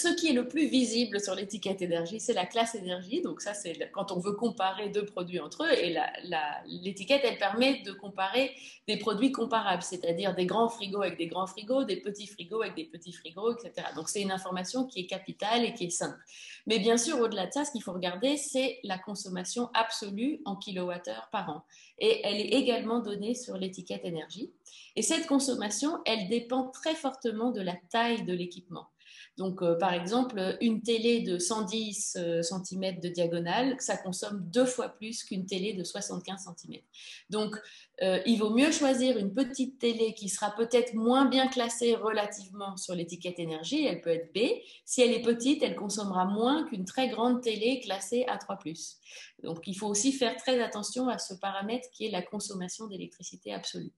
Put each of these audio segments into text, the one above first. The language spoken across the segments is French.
Ce qui est le plus visible sur l'étiquette énergie, c'est la classe énergie. Donc ça, c'est quand on veut comparer deux produits entre eux. Et l'étiquette, elle permet de comparer des produits comparables, c'est-à-dire des grands frigos avec des grands frigos, des petits frigos avec des petits frigos, etc. Donc c'est une information qui est capitale et qui est simple. Mais bien sûr, au-delà de ça, ce qu'il faut regarder, c'est la consommation absolue en kilowattheures par an. Et elle est également donnée sur l'étiquette énergie. Et cette consommation, elle dépend très fortement de la taille de l'équipement. Donc, euh, par exemple, une télé de 110 euh, cm de diagonale, ça consomme deux fois plus qu'une télé de 75 cm. Donc, euh, il vaut mieux choisir une petite télé qui sera peut-être moins bien classée relativement sur l'étiquette énergie. Elle peut être B. Si elle est petite, elle consommera moins qu'une très grande télé classée A3+. Donc, il faut aussi faire très attention à ce paramètre qui est la consommation d'électricité absolue.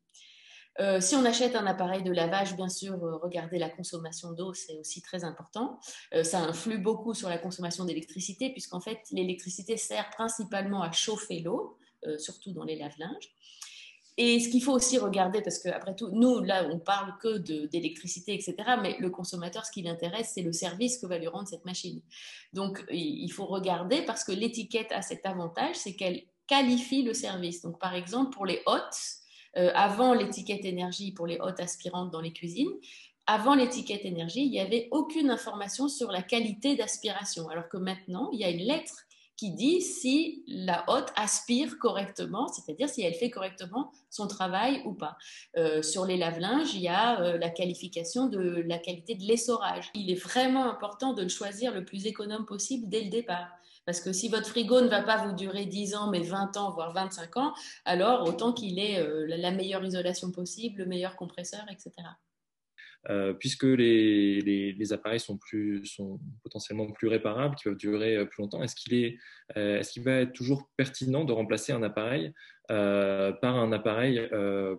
Euh, si on achète un appareil de lavage, bien sûr, euh, regardez la consommation d'eau, c'est aussi très important. Euh, ça influe beaucoup sur la consommation d'électricité, puisqu'en fait, l'électricité sert principalement à chauffer l'eau, surtout dans les lave-linges. Et ce qu'il faut aussi regarder, parce qu'après tout, nous, là, on parle que d'électricité, etc., mais le consommateur, ce qui l'intéresse, c'est le service que va lui rendre cette machine. Donc, il faut regarder, parce que l'étiquette a cet avantage, c'est qu'elle qualifie le service. Donc, par exemple, pour les hôtes, avant l'étiquette énergie pour les hautes aspirantes dans les cuisines, avant l'étiquette énergie, il n'y avait aucune information sur la qualité d'aspiration, alors que maintenant, il y a une lettre qui dit si la hotte aspire correctement, c'est-à-dire si elle fait correctement son travail ou pas. Euh, sur les lave-linges, il y a euh, la qualification de la qualité de l'essorage. Il est vraiment important de le choisir le plus économe possible dès le départ. Parce que si votre frigo ne va pas vous durer 10 ans, mais 20 ans, voire 25 ans, alors autant qu'il ait euh, la meilleure isolation possible, le meilleur compresseur, etc. Euh, puisque les, appareils sont, plus, potentiellement plus réparables, qui peuvent durer euh, plus longtemps, est-ce qu'il est, est, qu'il va être toujours pertinent de remplacer un appareil par un appareil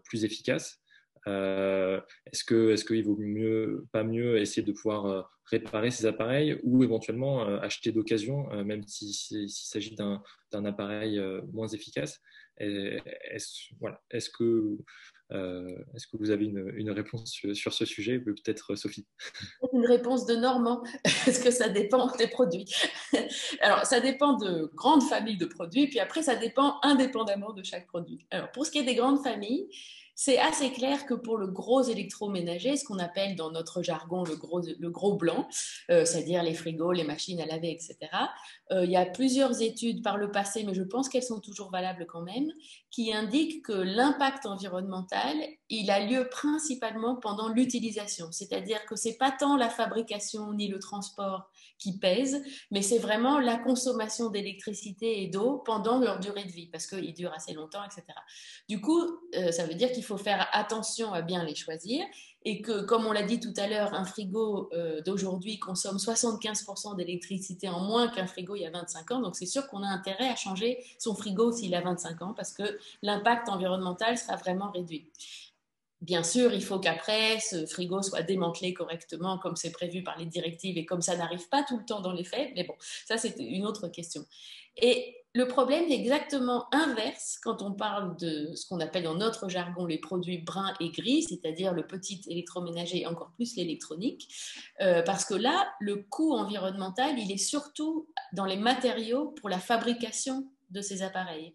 plus efficace? Euh, est-ce que est-ce qu'il vaut mieux pas mieux essayer de pouvoir euh, réparer ces appareils ou éventuellement euh, acheter d'occasion, même s'il s'agit d'un appareil moins efficace? Est-ce voilà, est que est-ce que vous avez une, réponse sur, ce sujet? Peut-être Sophie? Une réponse de Normand. Est-ce que ça dépend des produits? Alors, ça dépend de grandes familles de produits, puis après, ça dépend indépendamment de chaque produit. Alors, pour ce qui est des grandes familles, c'est assez clair que pour le gros électroménager, ce qu'on appelle dans notre jargon le gros, le gros blanc, euh, c'est-à-dire les frigos, les machines à laver, etc., euh, il y a plusieurs études par le passé, mais je pense qu'elles sont toujours valables quand même, qui indiquent que l'impact environnemental, il a lieu principalement pendant l'utilisation. C'est-à-dire que c'est pas tant la fabrication ni le transport qui pèse, mais c'est vraiment la consommation d'électricité et d'eau pendant leur durée de vie, parce qu'ils durent assez longtemps, etc. Du coup, euh, ça veut dire qu'il faut faire attention à bien les choisir et que, comme on l'a dit tout à l'heure, un frigo euh, d'aujourd'hui consomme 75% d'électricité en moins qu'un frigo il y a 25 ans, donc c'est sûr qu'on a intérêt à changer son frigo s'il a 25 ans, parce que l'impact environnemental sera vraiment réduit. Bien sûr, il faut qu'après, ce frigo soit démantelé correctement comme c'est prévu par les directives et comme ça n'arrive pas tout le temps dans les faits. Mais bon, ça, c'est une autre question. Et le problème est exactement inverse quand on parle de ce qu'on appelle dans notre jargon les produits bruns et gris, c'est-à-dire le petit électroménager et encore plus l'électronique, euh, parce que là, le coût environnemental, il est surtout dans les matériaux pour la fabrication de ces appareils.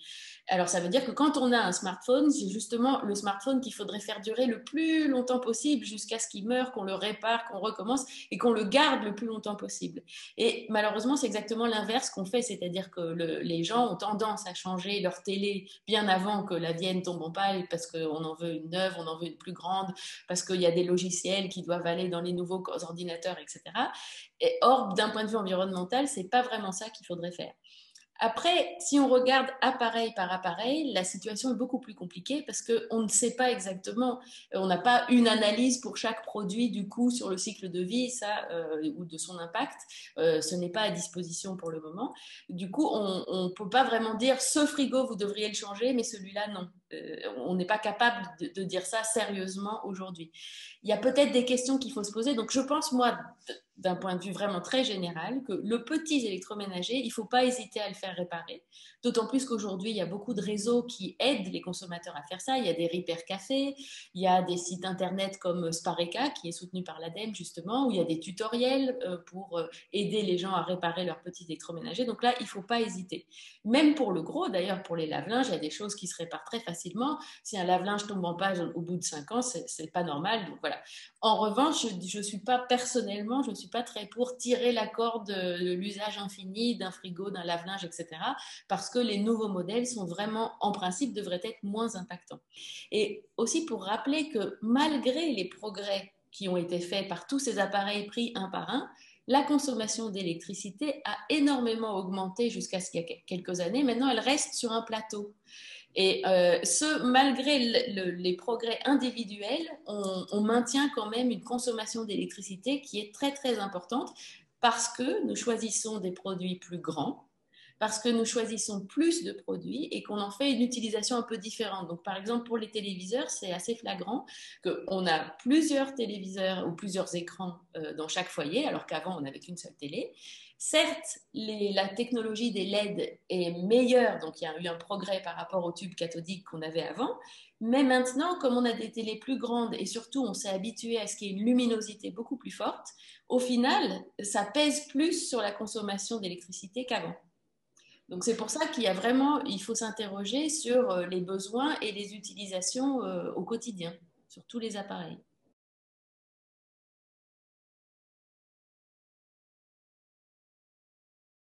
Alors ça veut dire que quand on a un smartphone, c'est justement le smartphone qu'il faudrait faire durer le plus longtemps possible jusqu'à ce qu'il meure, qu'on le répare, qu'on recommence et qu'on le garde le plus longtemps possible. Et malheureusement, c'est exactement l'inverse qu'on fait, c'est-à-dire que les gens ont tendance à changer leur télé bien avant que la vienne tombe en paille parce qu'on en veut une neuve, on en veut une plus grande, parce qu'il y a des logiciels qui doivent aller dans les nouveaux ordinateurs, etc. Et or, d'un point de vue environnemental, c'est pas vraiment ça qu'il faudrait faire. Après, si on regarde appareil par appareil, la situation est beaucoup plus compliquée parce qu'on ne sait pas exactement, on n'a pas une analyse pour chaque produit du coup sur le cycle de vie ça, euh, ou de son impact. Euh, ce n'est pas à disposition pour le moment. Du coup, on ne peut pas vraiment dire ce frigo, vous devriez le changer, mais celui-là, non. Euh, on n'est pas capable de, dire ça sérieusement aujourd'hui. Il y a peut-être des questions qu'il faut se poser. Donc, je pense, moi, d'un point de vue vraiment très général, que le petit électroménager, il ne faut pas hésiter à le faire réparer. D'autant plus qu'aujourd'hui, il y a beaucoup de réseaux qui aident les consommateurs à faire ça. Il y a des Repair Café, il y a des sites internet comme Spareka, qui est soutenu par l'ADEME justement, où il y a des tutoriels euh, pour euh, aider les gens à réparer leurs petits électroménagers. Donc là, il ne faut pas hésiter. Même pour le gros, d'ailleurs, pour les lave-linges, il y a des choses qui se réparent très facilement. Si un lave-linge tombe en page au bout de 5 ans, ce n'est pas normal. Donc voilà. En revanche, je ne suis pas personnellement, je ne suis pas très pour tirer la corde de l'usage infini d'un frigo, d'un lave-linge, etc. Parce que les nouveaux modèles sont vraiment, en principe, devraient être moins impactants. Et aussi pour rappeler que malgré les progrès qui ont été faits par tous ces appareils pris un par un, la consommation d'électricité a énormément augmenté jusqu'à ce qu'il y a quelques années. Maintenant, elle reste sur un plateau. Et euh, ce, malgré les progrès individuels, on, maintient quand même une consommation d'électricité qui est très très importante parce que nous choisissons des produits plus grands, parce que nous choisissons plus de produits et qu'on en fait une utilisation un peu différente. Donc, par exemple, pour les téléviseurs, c'est assez flagrant qu'on a plusieurs téléviseurs ou plusieurs écrans euh, dans chaque foyer, alors qu'avant, on n'avait qu'une seule télé. Certes, la technologie des LED est meilleure, donc il y a eu un progrès par rapport aux tubes cathodiques qu'on avait avant, mais maintenant, comme on a des télés plus grandes et surtout on s'est habitué à ce qu'il y ait une luminosité beaucoup plus forte, au final, ça pèse plus sur la consommation d'électricité qu'avant. Donc c'est pour ça qu'il y a vraiment, il faut s'interroger sur euh, les besoins et les utilisations euh, au quotidien, sur tous les appareils.